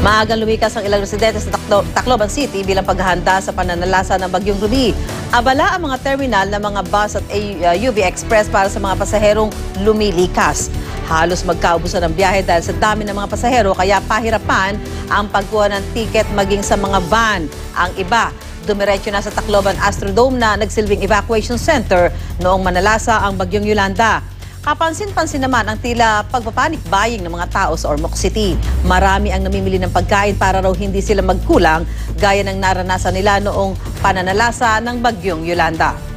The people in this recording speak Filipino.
Maagang lumikas ang ilang residente sa Taclo- Tacloban City bilang paghahanda sa pananalasa ng Bagyong Ruby. Abala ang mga terminal ng mga bus at A- uh, UV Express para sa mga pasaherong lumilikas. Halos magkaubusan ng biyahe dahil sa dami ng mga pasahero kaya pahirapan ang pagkuha ng ticket maging sa mga van. Ang iba, dumiretso na sa Tacloban Astrodome na nagsilbing evacuation center noong manalasa ang Bagyong Yolanda. Kapansin-pansin naman ang tila pagpapanik buying ng mga tao sa Ormoc City. Marami ang namimili ng pagkain para raw hindi sila magkulang gaya ng naranasan nila noong pananalasa ng Bagyong Yolanda.